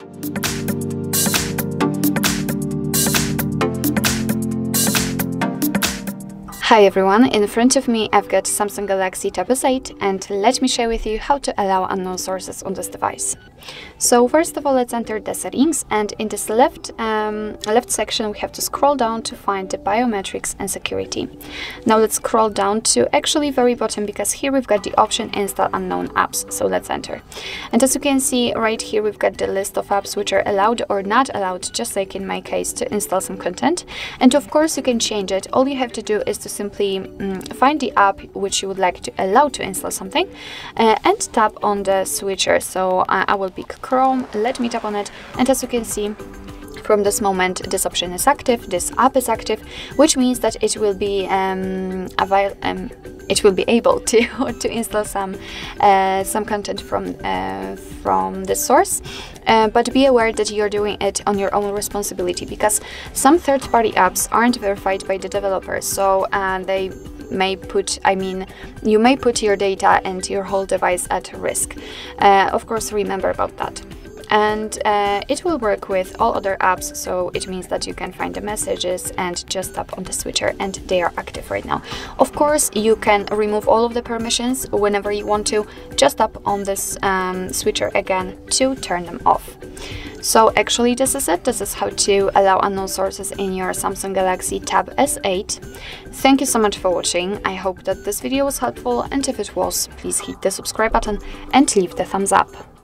Thank you. Hi everyone, in front of me I've got Samsung Galaxy Tab S8 and let me share with you how to allow unknown sources on this device. So first of all let's enter the settings and in this left, um, left section we have to scroll down to find the biometrics and security. Now let's scroll down to actually very bottom because here we've got the option install unknown apps, so let's enter. And as you can see right here we've got the list of apps which are allowed or not allowed just like in my case to install some content and of course you can change it, all you have to do is to simply um, find the app which you would like to allow to install something uh, and tap on the switcher. So uh, I will pick Chrome, let me tap on it and as you can see from this moment this option is active, this app is active, which means that it will be um, available um, it will be able to to install some uh, some content from uh, from the source. Uh, but be aware that you're doing it on your own responsibility because some third-party apps aren't verified by the developers, so they may put i mean you may put your data and your whole device at risk. Uh, of course remember about that and uh, it will work with all other apps so it means that you can find the messages and just tap on the switcher and they are active right now. Of course you can remove all of the permissions whenever you want to. Just tap on this um, switcher again to turn them off. So actually this is it, this is how to allow unknown sources in your Samsung Galaxy Tab S8. Thank you so much for watching, I hope that this video was helpful and if it was, please hit the subscribe button and leave the thumbs up.